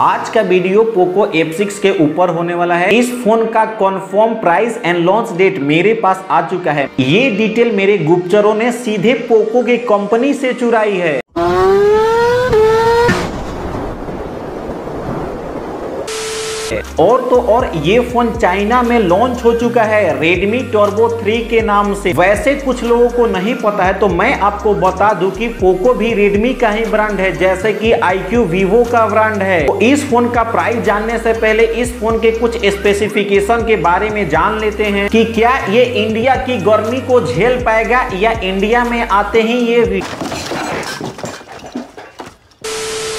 आज का video Poco F6 के ऊपर होने वाला है। इस फ़ोन का confirm price and launch date मेरे पास आ चुका है। ये डिटेल मेरे गुप्तरों ने सीधे पोको की कंपनी से चुराई है। और तो और ये फ़ोन चाइना में लॉन्च हो चुका है Redmi Turbo 3 के नाम से। वैसे कुछ लोगों को नहीं पता है तो मैं आपको बता दूँ कि पोको भी Redmi का ही ब्रांड है, जैसे कि iQ Vivo का ब्रांड है। तो इस फ़ोन का प्राइस जानने से पहले इस फ़ोन के कुछ स्पेसिफिकेशन के बारे में जान लेते हैं कि क्या ये इंडिया की गर्मी को झेल पाएगा या इंडिया में आते ही ये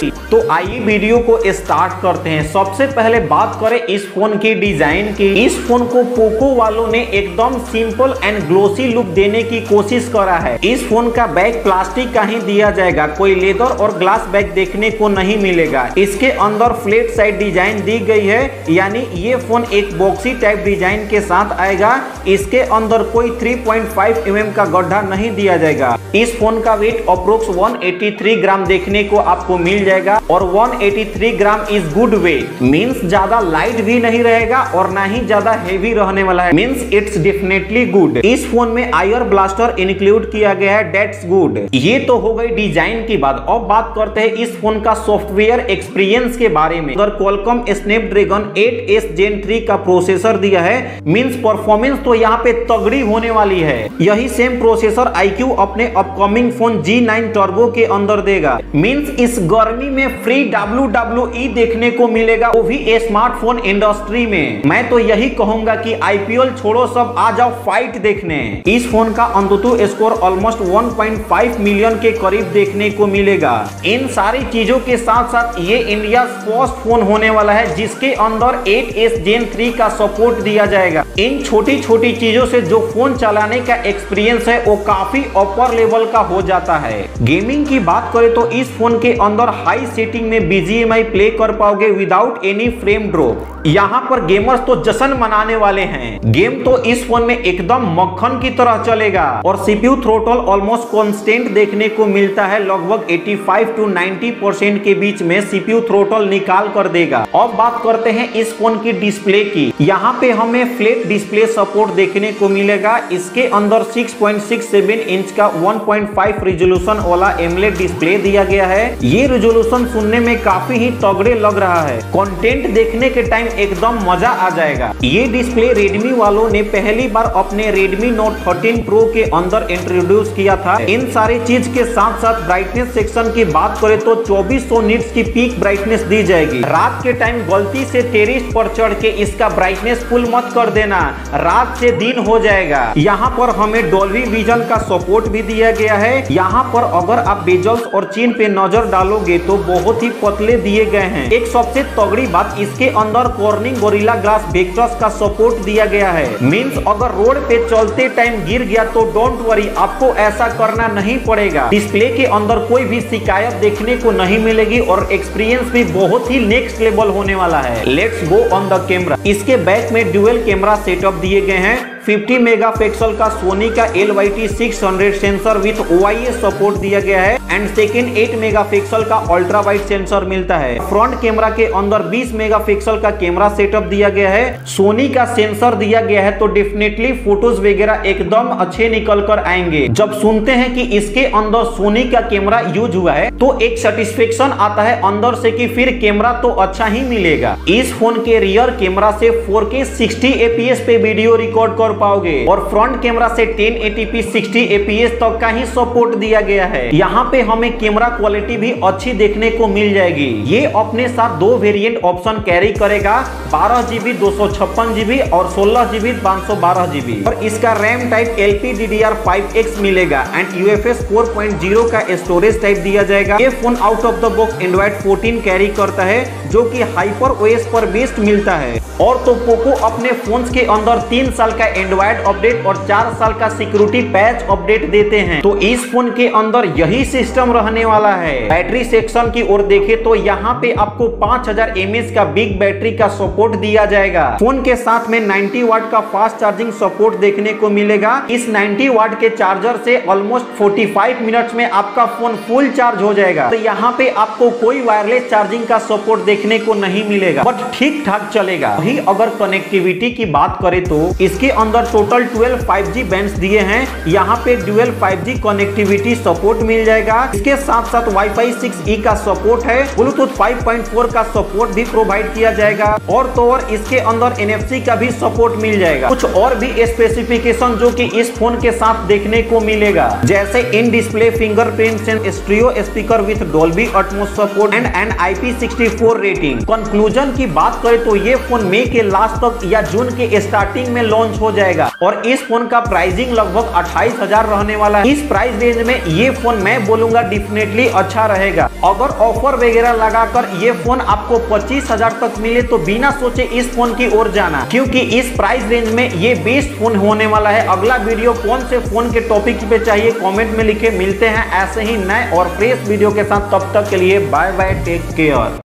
तो आइए वीडियो को स्टार्ट करते हैं। सबसे पहले बात करें इस फ़ोन की डिज़ाइन की। इस फ़ोन को पोको वालों ने एकदम सिंपल एंड ग्लोसी लुक देने की कोशिश करा है। इस फ़ोन का बैग प्लास्टिक का ही दिया जाएगा। कोई लेदर और ग्लास बैग देखने को नहीं मिलेगा। इसके अंदर फ्लेट साइड डिज़ाइन दी गई है। यानी ये फ़ोन एक बॉक्सी टाइप डिज़ाइन के साथ आएगा। इसके अंदर कोई 3.5 पॉइंट mm का गड्ढा नहीं दिया जाएगा। इस फ़ोन का वेट अप्रोक्स 183 ग्राम देखने को आपको मिल जाएगा और 183 gram is good weight means ज़्यादा लाइट भी नहीं रहेगा और ना ही ज़्यादा हेवी रहने वाला है. मींस इट्स डेफिनेटली गुड इस फ़ोन में आयर ब्लास्टर इंक्लूड किया गया है. डेट्स गुड ये तो हो गई डिज़ाइन की बात. अब बात करते हैं इस फ़ोन का सॉफ्टवेयर एक्सपीरियंस के बारे में. अगर कॉलकॉम स्नैपड्रैगन 8s Gen 3 का प्रोसेसर दिया है मीन्स परफॉर्मेंस तो यहाँ पे तगड़ी होने वाली है. यही सेम प्रोसेसर IQ अपने अपकमिंग फ़ोन G9 टर्बो के अंदर देगा. मीन्स इस गर्मी में फ्री डब्ल्यूडब्ल्यूई देखने को मिलेगा, वो भी स्मार्टफ़ोन इंडस्ट्री में। मैं तो यही कहूँगा कि आईपीएल छोड़ो सब, आ जाओ फाइट देखने। इस फ़ोन का अंतुतु स्कोर ऑलमोस्ट 1.5 मिलियन के करीब देखने को मिलेगा। इन सारी चीज़ों के साथ साथ ये इंडिया फ़र्स्ट फ़ोन होने वाला है, जिसके अंदर 8s जेन 3 का सपोर्ट दिया जाएगा। इन छोटी छोटी चीज़ों से जो फ़ोन चलाने का एक्सपीरियंस है, वो काफ़ी अपर लेवल का हो जाता है। गेमिंग की बात करें तो इस फ़ोन के अंदर हाई सेटिंग में बीजीएमआई प्ले कर पाओगे विदाउट एनी फ्रेम ड्रॉप यहाँ पर गेमर्स तो जश्न मनाने वाले हैं। गेम तो इस फ़ोन में एकदम मक्खन की तरह चलेगा। और सीपीयू थ्रोटल ऑलमोस्ट कांस्टेंट देखने को मिलता है। लगभग 85 टू 90 परसेंट के बीच में सीपीयू थ्रोटल निकाल कर देगा। अब बात करते हैं इस फ़ोन की डिस्प्ले की। यहाँ पे हमें फ्लैट डिस्प्ले सपोर्ट देखने को मिलेगा। इसके अंदर 6.67 इंच का 1.5 रिजोल्यूशन वाला एमलेट डिस्प्ले दिया गया है। ये रिजोल्यूशन सुनने में काफ़ी ही तगड़े लग रहा है। कंटेंट देखने के टाइम एकदम मज़ा आ जाएगा। ये डिस्प्ले रेडमी वालों ने पहली बार अपने रेडमी नोट 13 प्रो के अंदर इंट्रोड्यूस किया था। इन सारी चीज़ के साथ साथ ब्राइटनेस सेक्शन की बात करें तो 2400 निट्स की पीक ब्राइटनेस दी जाएगी। रात के टाइम गलती से टेरिस पर चढ़ के इसका ब्राइटनेस फुल मत कर देना। रात से दिन हो जाएगा। यहाँ पर हमें डोल्वी विजन का सपोर्ट भी दिया गया है। यहाँ पर अगर आप बेजल्स और चीन पे नज़र डालोगे तो बहुत ही पतले दिए गए हैं। एक सबसे तगड़ी बात, इसके अंदर कॉर्निंग गोरिल्ला ग्लास वेक्टर्स का सपोर्ट दिया गया है। मीन्स अगर रोड पे चलते टाइम गिर गया तो डोंट वरी आपको ऐसा करना नहीं पड़ेगा। डिस्प्ले के अंदर कोई भी शिकायत देखने को नहीं मिलेगी और एक्सपीरियंस भी बहुत ही नेक्स्ट लेवल होने वाला है। Let's go on the camera इसके बैक में ड्यूएल कैमरा सेटअप दिए गए हैं। 50 मेगापिक्सल का सोनी का L Y T six sensor with O support दिया गया है एंड सेकेंड 8 मेगापिक्सल का अल्ट्रा वाइड सेंसर मिलता है। फ्रंट कैमरा के अंदर 20 मेगापिक्सल का कैमरा सेटअप दिया गया है। सोनी का सेंसर दिया गया है तो डेफिनेटली फ़ोटोज़ वगैरह एकदम अच्छे निकल कर आएँगे। जब सुनते हैं कि इसके अंदर सोनी का कैमरा यूज़ हुआ है तो एक सेटिस्फेक्शन आता है अंदर से कि फिर कैमरा तो अच्छा ही मिलेगा। इस फ़ोन के रियर कैमरा से 4K 60 एपीएस पे वीडियो रिकॉर्ड कर पाओगे। और फ्रंट कैमरा से 1080p 60 एपीएस तक का ही सपोर्ट दिया गया है। यहाँ पे हमें कैमरा क्वालिटी भी अच्छी देखने को मिल जाएगी। ये अपने साथ दो वेरिएंट ऑप्शन कैरी करेगा। बारह जीबी दो सौ छप्पन जीबी और सोलह जीबी पाँच सौ बारह जीबी और इसका RAM type L P D D R five X मिलेगा and U F S four point zero का स्टोरेज टाइप दिया जाएगा। ये phone out of the box Android fourteen carry करता है, जो की हाइपर ओएस पर बेस्ड मिलता है। और तो पोको अपने फ़ोन के अंदर तीन साल का एंड्रॉइड अपडेट और चार साल का सिक्योरिटी पैच अपडेट देते हैं। तो इस फ़ोन के अंदर यही सिस्टम रहने वाला है। बैटरी सेक्शन की ओर देखे तो यहाँ पे आपको 5000 हज़ार का बिग बैटरी का सपोर्ट दिया जाएगा। फ़ोन के साथ में 90 वाट का फास्ट चार्जिंग सपोर्ट देखने को मिलेगा। इस 90 वाट के चार्जर से ऑलमोस्ट 45 मिनट्स में आपका फ़ोन फुल चार्ज हो जाएगा। तो यहाँ पे आपको कोई वायरलेस चार्जिंग का सपोर्ट देखने को नहीं मिलेगा। बट ठीक ठाक चलेगा। वही अगर कनेक्टिविटी की बात करें तो इसके अंदर टोटल 12 5G बैंड्स दिए हैं। यहाँ पे ड्यूएल 5G कनेक्टिविटी सपोर्ट मिल जाएगा। इसके साथ साथ वाई वाईफाई 6E का सपोर्ट है। ब्लूटूथ 5.4 का सपोर्ट भी प्रोवाइड किया जाएगा। और तो और इसके अंदर NFC का भी सपोर्ट मिल जाएगा। कुछ और भी स्पेसिफिकेशन जो की इस फ़ोन के साथ देखने को मिलेगा। जैसे in display fingerprint and stereo speaker with Dolby Atmos support and an IP64 rating conclusion की बात करें तो ये फ़ोन मई के लास्ट तक या जून के स्टार्टिंग में लॉन्च हो जाएगा। और इस फ़ोन का प्राइसिंग लगभग अट्ठाईस हज़ार रहने वाला है। इस प्राइस रेंज में ये फ़ोन मैं बोलूँगा डेफिनेटली अच्छा रहेगा। अगर ऑफ़र वगैरह लगाकर ये फ़ोन आपको पच्चीस हज़ार तक मिले तो बिना सोचे इस फ़ोन की ओर जाना। क्योंकि इस प्राइस रेंज में ये बेस्ट फ़ोन होने वाला है। अगला वीडियो कौन से फ़ोन के टॉपिक पे चाहिए कॉमेंट में लिखे। मिलते हैं ऐसे ही नए और फ्रेश वीडियो के साथ। तब तक के लिए बाय बाय टेक केयर